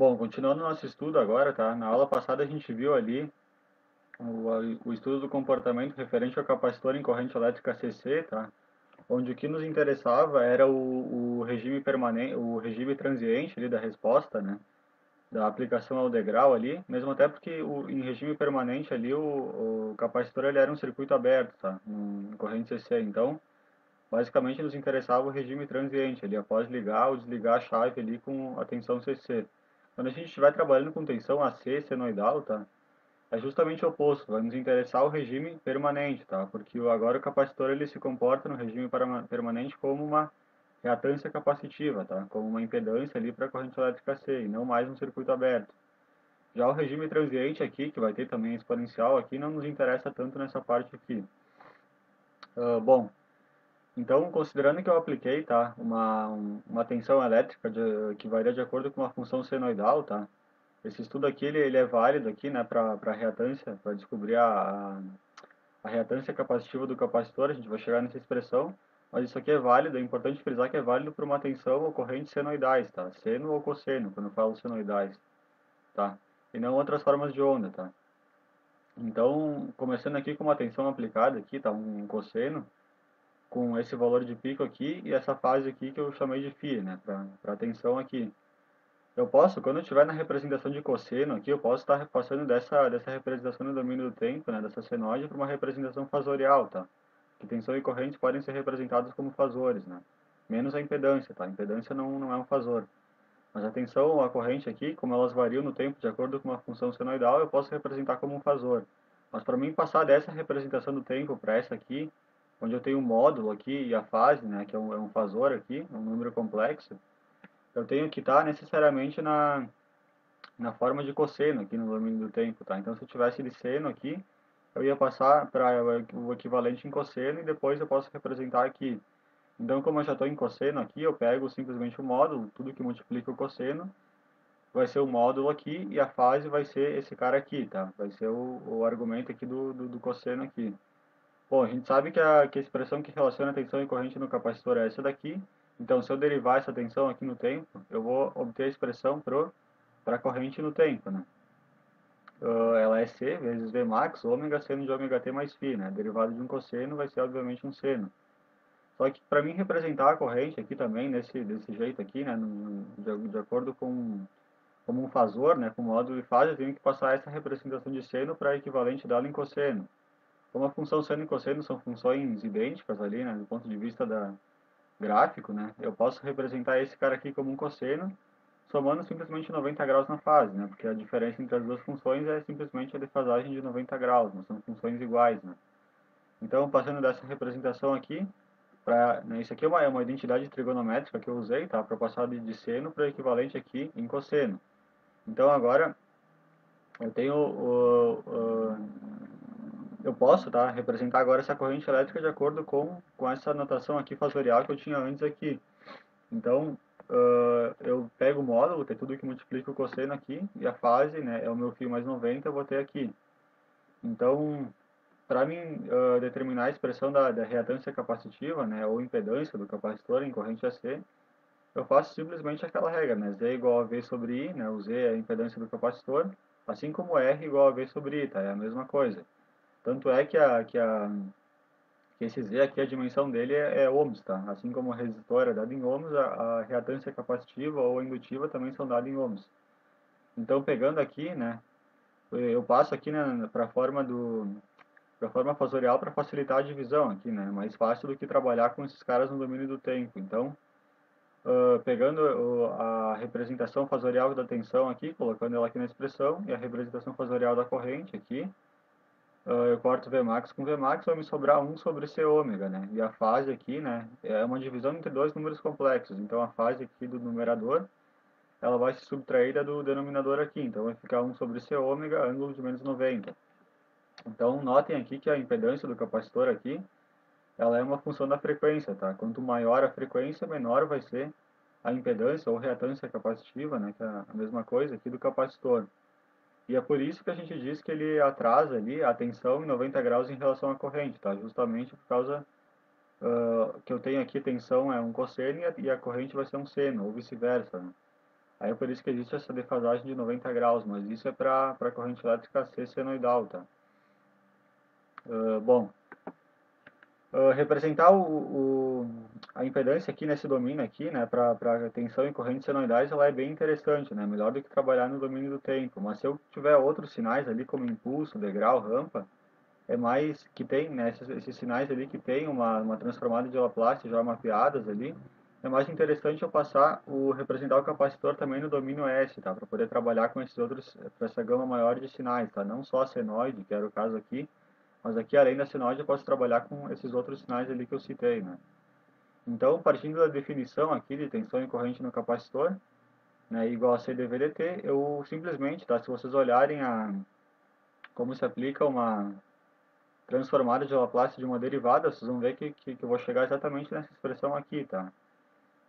Bom, continuando nosso estudo agora, tá? Na aula passada a gente viu ali o, o estudo do comportamento referente ao capacitor em corrente elétrica CC, tá? Onde o que nos interessava era o, o regime permanente, o regime transiente ali da resposta, né? Da aplicação ao degrau ali, mesmo até porque o, em regime permanente ali o, o capacitor ele era um circuito aberto, tá? Em corrente CC, então basicamente nos interessava o regime transiente ali, após ligar ou desligar a chave ali com a tensão CC. Quando a gente estiver trabalhando com tensão AC senoidal, tá? É justamente o oposto, vai nos interessar o regime permanente, tá? Porque agora o capacitor ele se comporta no regime permanente como uma reatância capacitiva, tá? Como uma impedância ali para a corrente elétrica C, e não mais um circuito aberto. Já o regime transiente aqui, que vai ter também exponencial aqui, não nos interessa tanto nessa parte aqui. Uh, bom, então, considerando que eu apliquei, tá, uma, uma tensão elétrica de, que varia de acordo com uma função senoidal, tá, esse estudo aqui, ele, ele é válido aqui, né, para reatância, para descobrir a, a reatância capacitiva do capacitor, a gente vai chegar nessa expressão, mas isso aqui é válido, é importante frisar que é válido para uma tensão ou corrente senoidais, tá, seno ou cosseno, quando eu falo senoidais, tá, e não outras formas de onda, tá. Então, começando aqui com uma tensão aplicada aqui, tá, um cosseno, com esse valor de pico aqui e essa fase aqui que eu chamei de φ, né, para tensão aqui. Eu posso, quando eu estiver na representação de cosseno aqui, eu posso estar passando dessa, dessa representação no domínio do tempo, né, dessa senoide, para uma representação fasorial, tá? Que tensão e corrente podem ser representados como fasores, né? Menos a impedância, tá? A impedância não, não é um fasor. Mas a tensão ou a corrente aqui, como elas variam no tempo de acordo com uma função senoidal, eu posso representar como um fasor. Mas para mim passar dessa representação do tempo para essa aqui, onde eu tenho um módulo aqui e a fase, né, que é um, é um fasor aqui, um número complexo, eu tenho que estar necessariamente na, na forma de cosseno aqui no domínio do tempo, tá? Então, se eu tivesse de seno aqui, eu ia passar para o equivalente em cosseno e depois eu posso representar aqui. Então, como eu já estou em cosseno aqui, eu pego simplesmente o módulo, tudo que multiplica o cosseno, vai ser o módulo aqui e a fase vai ser esse cara aqui, tá? Vai ser o, o argumento aqui do, do, do cosseno aqui. Bom, a gente sabe que a, que a expressão que relaciona a tensão e corrente no capacitor é essa daqui. Então, se eu derivar essa tensão aqui no tempo, eu vou obter a expressão para a corrente no tempo, né? Uh, ela é C vezes V max, ômega seno de ômega t mais φ, né? Derivado de um cosseno vai ser, obviamente, um seno. Só que para mim representar a corrente aqui também, nesse, desse jeito aqui, né? No, de, de, acordo com como um fasor, né? Com módulo de fase, eu tenho que passar essa representação de seno para equivalente dela em cosseno. Como a função seno e cosseno são funções idênticas ali, né, do ponto de vista da gráfico, né, eu posso representar esse cara aqui como um cosseno, somando simplesmente 90 graus na fase, né, porque a diferença entre as duas funções é simplesmente a defasagem de 90 graus, não são funções iguais, né. Então, passando dessa representação aqui, pra, né, isso aqui é uma, é uma identidade trigonométrica que eu usei, tá, para passar de, de seno para o equivalente aqui em cosseno. Então, agora, eu tenho o, o eu posso tá, representar agora essa corrente elétrica de acordo com, com essa notação aqui fasorial que eu tinha antes aqui. Então, uh, eu pego o módulo, que é tudo que multiplica o cosseno aqui, e a fase, né, é o meu fio mais 90, eu vou ter aqui. Então, para mim uh, determinar a expressão da, da reatância capacitiva, né, ou impedância do capacitor em corrente AC, eu faço simplesmente aquela regra, né, Z igual a V sobre I, né, o Z é a impedância do capacitor, assim como R igual a V sobre I, tá, é a mesma coisa. Tanto é que, a, que, a, que esse Z aqui, a dimensão dele é, é ohms, tá? Assim como o resistor é dado em ohms, a, a reatância capacitiva ou indutiva também são dados em ohms. Então, pegando aqui, né, eu passo aqui né, para a forma do para forma fasorial para facilitar a divisão aqui, né? Mais fácil do que trabalhar com esses caras no domínio do tempo. Então, uh, pegando a representação fasorial da tensão aqui, colocando ela aqui na expressão, e a representação fasorial da corrente aqui, eu corto Vmax com Vmax, vai me sobrar 1 sobre C ômega, né? E a fase aqui, né, é uma divisão entre dois números complexos. Então, a fase aqui do numerador, ela vai se subtrair da do denominador aqui. Então, vai ficar 1 sobre C ômega, ângulo de menos 90. Então, notem aqui que a impedância do capacitor aqui, ela é uma função da frequência, tá? Quanto maior a frequência, menor vai ser a impedância ou reatância capacitiva, né, que é a mesma coisa aqui do capacitor. E é por isso que a gente diz que ele atrasa ali a tensão em 90 graus em relação à corrente, tá? Justamente por causa uh, que eu tenho aqui tensão é um cosseno e a, corrente vai ser um seno, ou vice-versa, né? Aí é por isso que existe essa defasagem de 90 graus, mas isso é para a corrente elétrica C senoidal, tá? Uh, bom, uh, representar o, o, a impedância aqui nesse domínio aqui, né, para tensão em correntes senoidais, ela é bem interessante, né, melhor do que trabalhar no domínio do tempo. Mas se eu tiver outros sinais ali, como impulso, degrau, rampa, é mais que tem, né, esses, esses sinais ali que tem uma, uma transformada de Laplace já mapeadas ali, é mais interessante eu passar o representar o capacitor também no domínio S, tá? Para poder trabalhar com esses outros, para essa gama maior de sinais, tá? Não só a senoide, que era o caso aqui, mas aqui além da senoide eu posso trabalhar com esses outros sinais ali que eu citei, né? Então, partindo da definição aqui de tensão e corrente no capacitor, né, igual a CdVdt, eu simplesmente, tá? Se vocês olharem a como se aplica uma transformada de Laplace de uma derivada, vocês vão ver que, que, que eu vou chegar exatamente nessa expressão aqui, tá?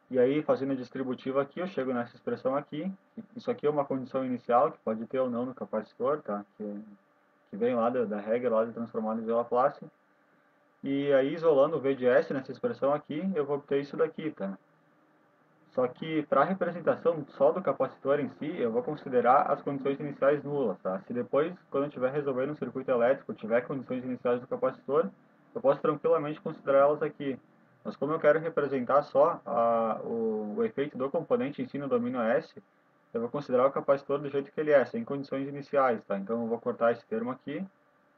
E aí, fazendo a distributiva aqui, eu chego nessa expressão aqui. Isso aqui é uma condição inicial, que pode ter ou não no capacitor, tá? Que, que vem lá da, da regra lá de transformada de Laplace. E aí, isolando o V de S nessa expressão aqui, eu vou obter isso daqui, tá? Só que para a representação só do capacitor em si, eu vou considerar as condições iniciais nulas, tá? Se depois, quando eu estiver resolvendo um circuito elétrico, tiver condições iniciais do capacitor, eu posso tranquilamente considerar elas aqui. Mas como eu quero representar só a, o, o, efeito do componente em si no domínio S, eu vou considerar o capacitor do jeito que ele é, sem condições iniciais, tá? Então eu vou cortar esse termo aqui,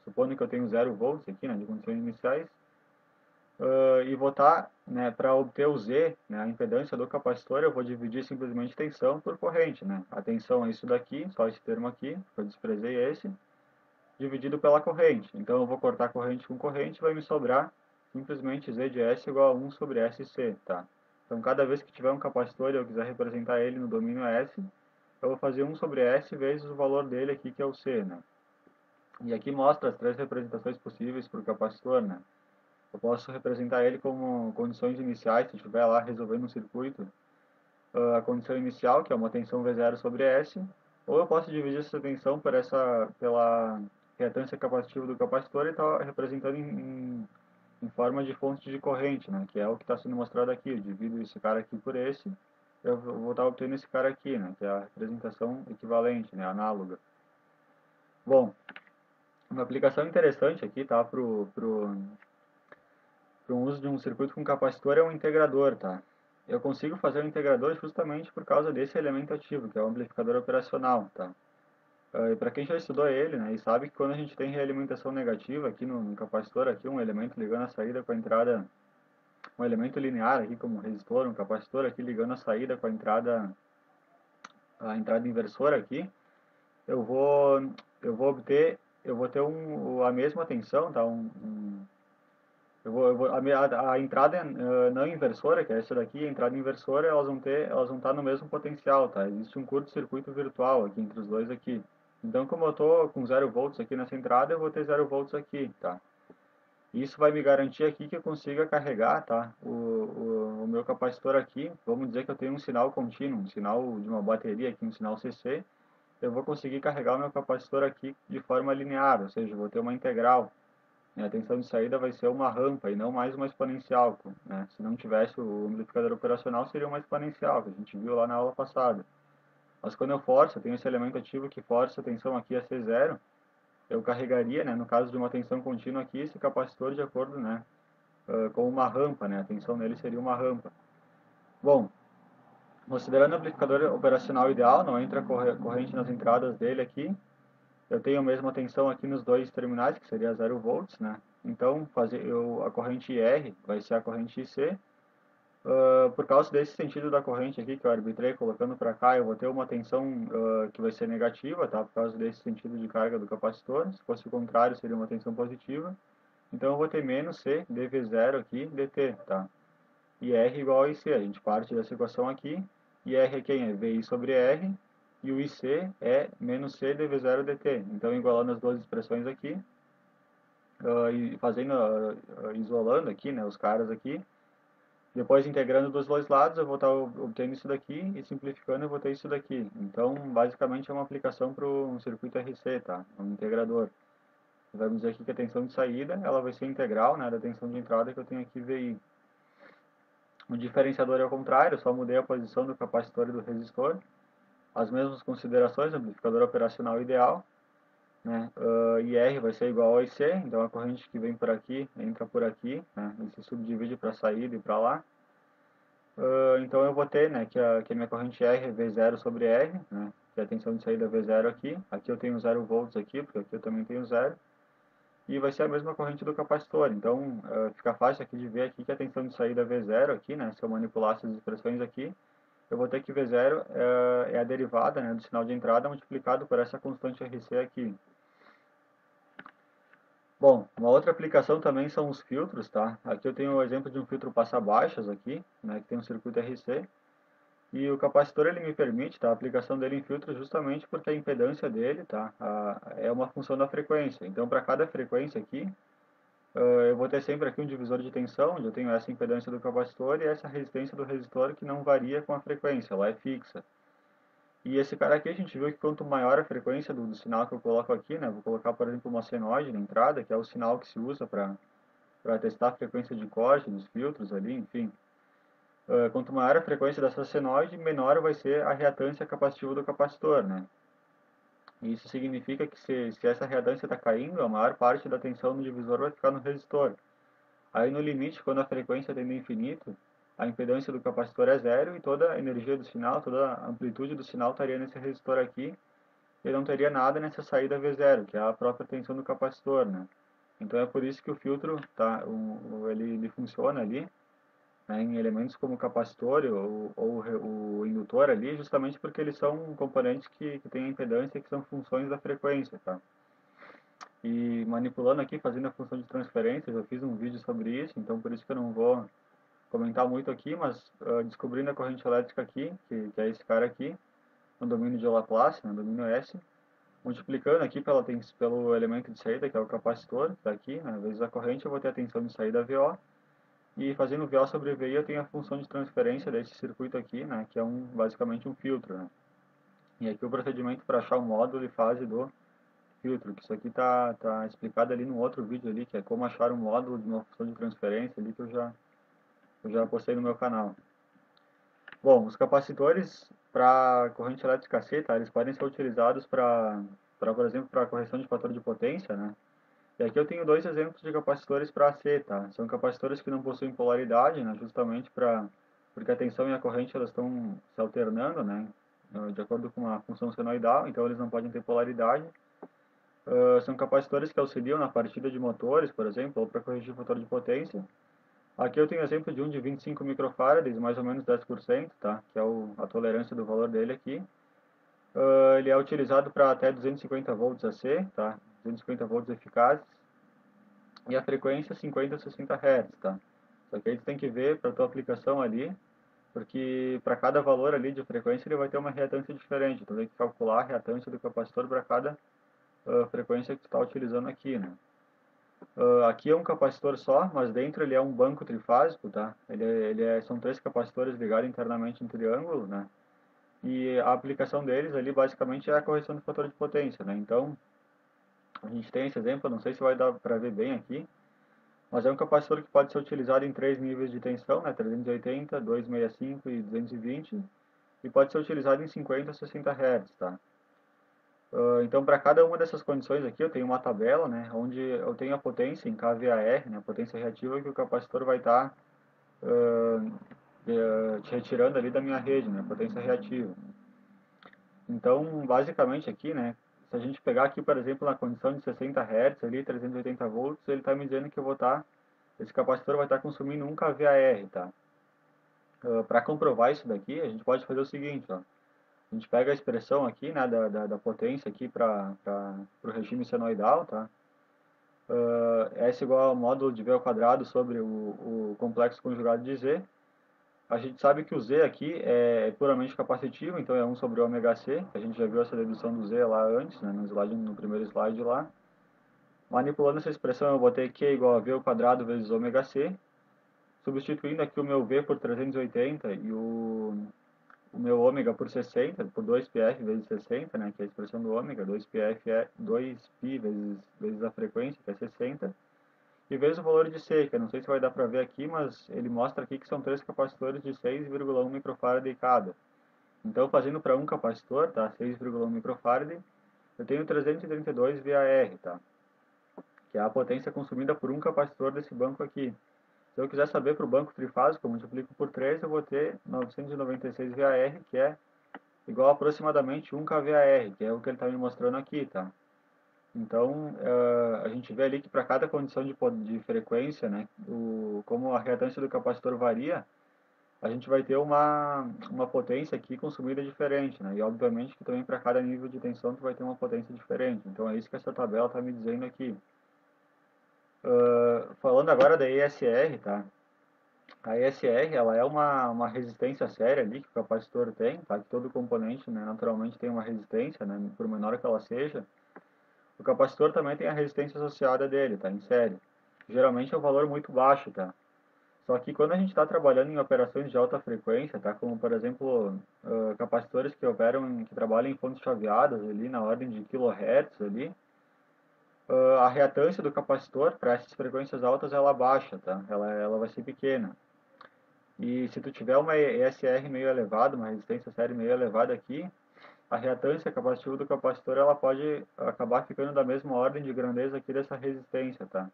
supondo que eu tenho 0 volts aqui, né, de condições iniciais, uh, e votar, né, para obter o Z, né, a impedância do capacitor, eu vou dividir simplesmente tensão por corrente, né? A tensão é isso daqui, só esse termo aqui, eu desprezei esse, dividido pela corrente. Então eu vou cortar corrente com corrente, vai me sobrar simplesmente Z de S igual a 1 sobre SC, tá? Então, cada vez que tiver um capacitor e eu quiser representar ele no domínio S, eu vou fazer 1 sobre S vezes o valor dele aqui, que é o C, né? E aqui mostra as três representações possíveis para o capacitor, né? Eu posso representar ele como condições iniciais, se estiver lá resolvendo um circuito, a condição inicial, que é uma tensão V0 sobre S, ou eu posso dividir essa tensão por essa, pela reatância capacitiva do capacitor e estar tá representando em, em forma de fonte de corrente, né, que é o que está sendo mostrado aqui. Eu divido esse cara aqui por esse, eu vou estar obtendo esse cara aqui, né, que é a representação equivalente, né, análoga. Bom, uma aplicação interessante aqui, tá, pro, pro, pro uso de um circuito com capacitor é um integrador, tá. Eu consigo fazer o um integrador justamente por causa desse elemento ativo, que é o amplificador operacional, tá. Uh, e para quem já estudou ele, né, e sabe que quando a gente tem realimentação negativa aqui no, no, capacitor, aqui um elemento ligando a saída com a entrada, um elemento linear aqui como resistor, um capacitor aqui ligando a saída com a entrada, a entrada inversora aqui, eu vou, eu vou obter, eu vou ter um, a mesma tensão, tá, um, um eu vou, eu vou, a, a, entrada uh, não inversora, que é essa daqui, a entrada inversora, elas vão ter, elas vão estar no mesmo potencial, tá? Existe um curto-circuito virtual aqui entre os dois aqui. Então, como eu estou com 0 volts aqui nessa entrada, eu vou ter 0 volts aqui, tá? Isso vai me garantir aqui que eu consiga carregar, tá? O, o, o, meu capacitor aqui, vamos dizer que eu tenho um sinal contínuo, um sinal de uma bateria aqui, um sinal CC, eu vou conseguir carregar o meu capacitor aqui de forma linear, ou seja, vou ter uma integral. A tensão de saída vai ser uma rampa e não mais uma exponencial. Né? Se não tivesse o amplificador operacional, seria uma exponencial, que a gente viu lá na aula passada. Mas quando eu forço, eu tenho esse elemento ativo que força a tensão aqui a ser zero, eu carregaria, né, no caso de uma tensão contínua aqui, esse capacitor de acordo né, uh, com uma rampa, né, a tensão nele seria uma rampa. Bom, considerando o amplificador operacional ideal, não entra corrente nas entradas dele aqui, eu tenho a mesma tensão aqui nos dois terminais, que seria 0 volts, né, então fazer, eu, a corrente IR vai ser a corrente IC, Uh, por causa desse sentido da corrente aqui que eu arbitrei colocando para cá, eu vou ter uma tensão uh, que vai ser negativa, tá? Por causa desse sentido de carga do capacitor. Se fosse o contrário, seria uma tensão positiva. Então eu vou ter menos C dV0 aqui dt, tá? E R igual a IC. A gente parte dessa equação aqui. E R é quem? É VI sobre R. E o IC é menos C dV0 dt. Então igualando as duas expressões aqui, uh, e fazendo, isolando aqui, né, os caras aqui, depois, integrando dos dois lados, eu vou estar obtendo isso daqui e simplificando eu vou ter isso daqui. Então, basicamente é uma aplicação para um circuito RC, tá? Um integrador. Vamos dizer aqui que a tensão de saída ela vai ser integral né, da tensão de entrada que eu tenho aqui VI. O diferenciador é o contrário, eu só mudei a posição do capacitor e do resistor. as mesmas considerações, amplificador operacional ideal, né? Uh, IR vai ser igual a IC, então a corrente que vem por aqui entra por aqui, né? e se subdivide para saída e para lá. Uh, então eu vou ter né, que, a, que a minha corrente R é V0 sobre R, né? que é a tensão de saída V0 aqui. Aqui eu tenho 0 volts aqui, porque aqui eu também tenho 0. E vai ser a mesma corrente do capacitor. Então uh, fica fácil aqui de ver aqui que a tensão de saída V0 aqui, né? se eu manipulasse as expressões aqui, eu vou ter que V0 uh, é a derivada né, do sinal de entrada multiplicado por essa constante RC aqui. Bom, uma outra aplicação também são os filtros, tá? Aqui eu tenho o exemplo de um filtro passa-baixas aqui, né, que tem um circuito RC. E o capacitor ele me permite tá, a aplicação dele em filtro justamente porque a impedância dele tá, a, é uma função da frequência. Então, para cada frequência aqui, uh, eu vou ter sempre aqui um divisor de tensão, onde eu tenho essa impedância do capacitor e essa resistência do resistor que não varia com a frequência, ela é fixa. E esse cara aqui a gente viu que quanto maior a frequência do, do sinal que eu coloco aqui, né, vou colocar por exemplo uma senoide na entrada, que é o sinal que se usa para testar a frequência de corte dos filtros ali, enfim. Uh, quanto maior a frequência dessa senoide, menor vai ser a reatância capacitiva do capacitor, né. Isso significa que se, se essa reatância está caindo, a maior parte da tensão no divisor vai ficar no resistor. Aí no limite, quando a frequência tende a infinito, a impedância do capacitor é zero e toda a energia do sinal, toda a amplitude do sinal estaria nesse resistor aqui e não teria nada nessa saída V0, que é a própria tensão do capacitor, né? Então é por isso que o filtro, tá, o, ele, ele funciona ali, né, em elementos como o capacitor ou, ou o indutor ali, justamente porque eles são componentes que, que têm impedância que são funções da frequência, tá? E manipulando aqui, fazendo a função de transferência, eu fiz um vídeo sobre isso, então por isso que eu não vou comentar muito aqui, mas uh, descobrindo a corrente elétrica aqui, que, que, é esse cara aqui, no domínio de Laplace, no domínio S, multiplicando aqui pela, pelo elemento de saída, que é o capacitor, que está aqui, né, vezes a corrente, eu vou ter a tensão de saída VO, e fazendo VO sobre VI, eu tenho a função de transferência desse circuito aqui, né, que é um, basicamente um filtro. Né. E aqui o procedimento para achar o módulo e fase do filtro, que isso aqui está tá explicado ali no outro vídeo ali, que é como achar o módulo de uma função de transferência ali, que eu já eu já postei no meu canal. Bom, os capacitores para corrente elétrica C, tá? eles podem ser utilizados para, por exemplo, para correção de fator de potência, né? E aqui eu tenho dois exemplos de capacitores para C, tá? São capacitores que não possuem polaridade, né? Justamente para porque a tensão e a corrente elas estão se alternando, né? De acordo com a função senoidal, então eles não podem ter polaridade. Uh, são capacitores que auxiliam na partida de motores, por exemplo, ou para corrigir o fator de potência. Aqui eu tenho exemplo de um de 25 microfarads, mais ou menos 10%, tá? que é o, a tolerância do valor dele aqui. Uh, ele é utilizado para até 250 volts AC, tá? 250 volts eficazes. E a frequência 50 a 60 Hz, tá? Só que aí tu tem que ver para tua aplicação ali, porque para cada valor ali de frequência ele vai ter uma reatância diferente. Então tem que calcular a reatância do capacitor para cada uh, frequência que tu está utilizando aqui, né? Uh, aqui é um capacitor só, mas dentro ele é um banco trifásico, tá? Ele, é, ele é, são três capacitores ligados internamente em triângulo, né? E a aplicação deles ali basicamente é a correção do fator de potência, né? Então, a gente tem esse exemplo, não sei se vai dar para ver bem aqui, mas é um capacitor que pode ser utilizado em três níveis de tensão, né? 380, 265 e 220, e pode ser utilizado em 50 a 60 Hz, tá? Uh, então, para cada uma dessas condições aqui, eu tenho uma tabela, né, onde eu tenho a potência em kVAR, né, a potência reativa que o capacitor vai estar tá, uh, retirando ali da minha rede, né, potência reativa. Então, basicamente aqui, né, se a gente pegar aqui, por exemplo, na condição de 60 Hz, ali, 380 volts, ele está me dizendo que eu vou estar, tá, esse capacitor vai estar tá consumindo 1 kVAR, tá? Uh, para comprovar isso daqui, a gente pode fazer o seguinte, ó a gente pega a expressão aqui, né, da, da, da potência aqui para o regime senoidal, tá? Uh, S igual ao módulo de V ao quadrado sobre o, o complexo conjugado de Z. A gente sabe que o Z aqui é puramente capacitivo, então é 1 sobre ômega C, a gente já viu essa dedução do Z lá antes, né, no, slide, no primeiro slide lá. Manipulando essa expressão, eu botei Q igual a V ao quadrado vezes ômega C, substituindo aqui o meu V por 380 e o o meu ômega por 60, por 2πf vezes 60, né, que é a expressão do ômega, 2πf é 2π vezes, vezes a frequência, que é 60, e vezes o valor de C, que eu não sei se vai dar para ver aqui, mas ele mostra aqui que são três capacitores de 6,1 microfarad cada. Então, fazendo para um capacitor, tá? 6,1 microfarad, eu tenho 332 VAR, tá? Que é a potência consumida por um capacitor desse banco aqui. Se eu quiser saber para o banco trifásico, eu multiplico por 3, eu vou ter 996 VAR, que é igual a aproximadamente 1 kVAR, que é o que ele está me mostrando aqui, tá? Então, uh, a gente vê ali que para cada condição de, de frequência, né, o, como a reatância do capacitor varia, a gente vai ter uma, uma potência aqui consumida diferente, né? E obviamente que também para cada nível de tensão tu vai ter uma potência diferente. Então é isso que essa tabela está me dizendo aqui. Uh, falando agora da ESR, tá? A ESR, ela é uma, uma resistência séria ali que o capacitor tem, tá? Que todo componente, né, naturalmente tem uma resistência, né? Por menor que ela seja. O capacitor também tem a resistência associada dele, tá? Em série. Geralmente é um valor muito baixo, tá? Só que quando a gente está trabalhando em operações de alta frequência, tá? como por exemplo uh, capacitores que operam, que trabalham em fontes chaveadas ali na ordem de kHz ali, uh, a reatância do capacitor para essas frequências altas ela baixa, tá? Ela, ela vai ser pequena. E se tu tiver uma ESR meio elevada, uma resistência série meio elevada aqui, a reatância capacitiva do capacitor ela pode acabar ficando da mesma ordem de grandeza aqui dessa resistência, tá?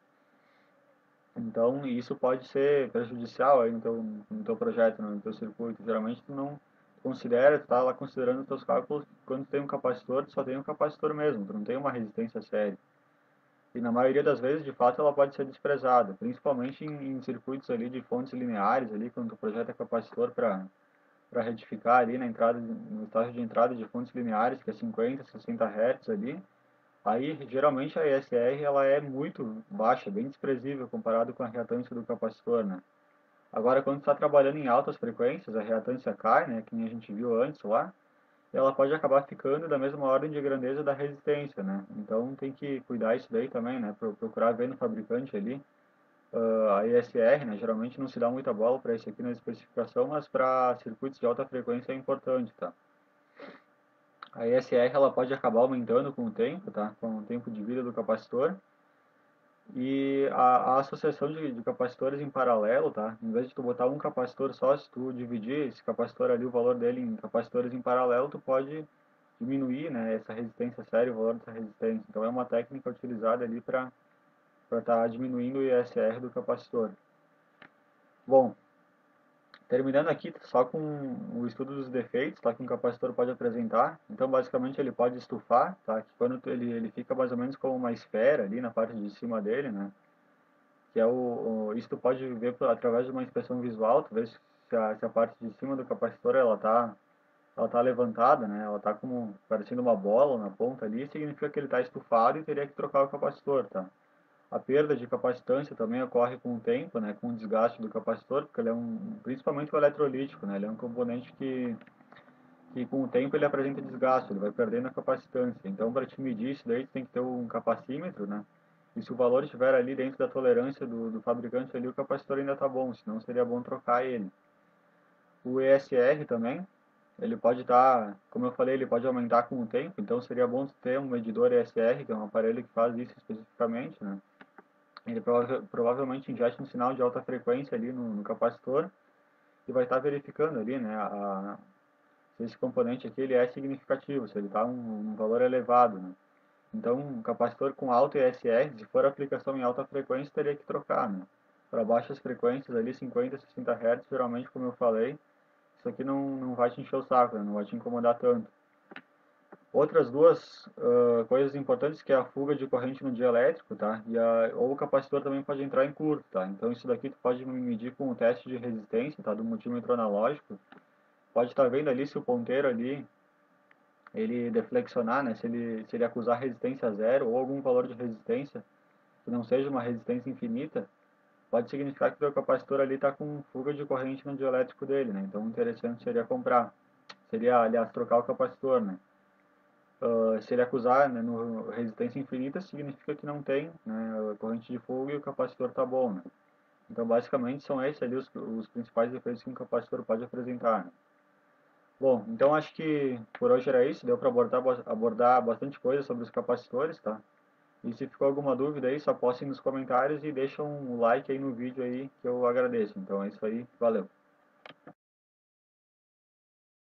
Então, isso pode ser prejudicial aí no teu, no teu projeto, no teu circuito. Geralmente, tu não considera, tu tá lá considerando os teus cálculos, quando tem um capacitor, tu só tem um capacitor mesmo, tu não tem uma resistência séria. E na maioria das vezes, de fato, ela pode ser desprezada, principalmente em, em circuitos ali de fontes lineares, ali, quando tu projeta capacitor para para retificar ali na entrada, no estágio de entrada de fontes lineares, que é 50, 60 Hz ali, Aí, geralmente, a ESR ela é muito baixa, bem desprezível comparado com a reatância do capacitor, né? Agora, quando está trabalhando em altas frequências, a reatância cai, né, que a gente viu antes lá, ela pode acabar ficando da mesma ordem de grandeza da resistência, né? Então, tem que cuidar isso daí também, né? Procurar ver no fabricante ali uh, a ESR, né? Geralmente não se dá muita bola para isso aqui na especificação, mas para circuitos de alta frequência é importante, tá? A ESR ela pode acabar aumentando com o tempo, tá? com o tempo de vida do capacitor. E a, a associação de, de, capacitores em paralelo, tá? em vez de tu botar um capacitor só, se tu dividir esse capacitor ali, o valor dele em capacitores em paralelo, tu pode diminuir né, essa resistência séria, o valor dessa resistência. Então é uma técnica utilizada ali para estar tá diminuindo o ISR do capacitor. Bom, Terminando aqui só com o estudo dos defeitos tá, que um capacitor pode apresentar. Então, basicamente, ele pode estufar, tá, que quando ele, ele fica mais ou menos como uma esfera ali na parte de cima dele, né? Que é o, o isso tu pode ver através de uma inspeção visual, tu vê se a, se a parte de cima do capacitor ela tá ela tá levantada, né? Ela tá como parecendo uma bola na ponta ali, significa que ele está estufado e teria que trocar o capacitor, tá? A perda de capacitância também ocorre com o tempo, né, com o desgaste do capacitor, porque ele é um, principalmente o eletrolítico, né, ele é um componente que, que com o tempo ele apresenta desgaste, ele vai perdendo a capacitância. Então, para te medir isso daí, tem que ter um capacímetro, né, e se o valor estiver ali dentro da tolerância do, do fabricante ali, o capacitor ainda está bom, senão seria bom trocar ele. O ESR também, ele pode estar, tá, como eu falei, ele pode aumentar com o tempo, então seria bom ter um medidor ESR, que é um aparelho que faz isso especificamente, né? Ele prova provavelmente injeta um sinal de alta frequência ali no, no capacitor e vai estar verificando ali, né, a, se esse componente aqui ele é significativo, se ele está um, um, valor elevado, né. Então, um capacitor com alto ESR, se for aplicação em alta frequência, teria que trocar, né. Para baixas frequências ali, 50, 60 Hz, geralmente, como eu falei, isso aqui não, não vai te encher o saco, né, não vai te incomodar tanto. Outras duas uh, coisas importantes que é a fuga de corrente no dielétrico, tá? E a, ou o capacitor também pode entrar em curto, tá? Então isso daqui tu pode medir com o teste de resistência, tá? Do multímetro analógico. Pode estar tá vendo ali se o ponteiro ali ele deflexionar, né? Se ele, se ele acusar resistência zero ou algum valor de resistência que não seja uma resistência infinita, pode significar que o capacitor ali está com fuga de corrente no dielétrico dele, né? Então interessante seria comprar. Seria, aliás, trocar o capacitor, né? Uh, se ele acusar né, no resistência infinita, significa que não tem né, corrente de fogo e o capacitor está bom. Né? Então, basicamente, são esses ali os, os principais efeitos que um capacitor pode apresentar. Né? Bom, então acho que por hoje era isso. Deu para abordar, abordar bastante coisa sobre os capacitores, tá? E se ficou alguma dúvida aí, só postem nos comentários e deixam um like aí no vídeo aí, que eu agradeço. Então é isso aí, valeu!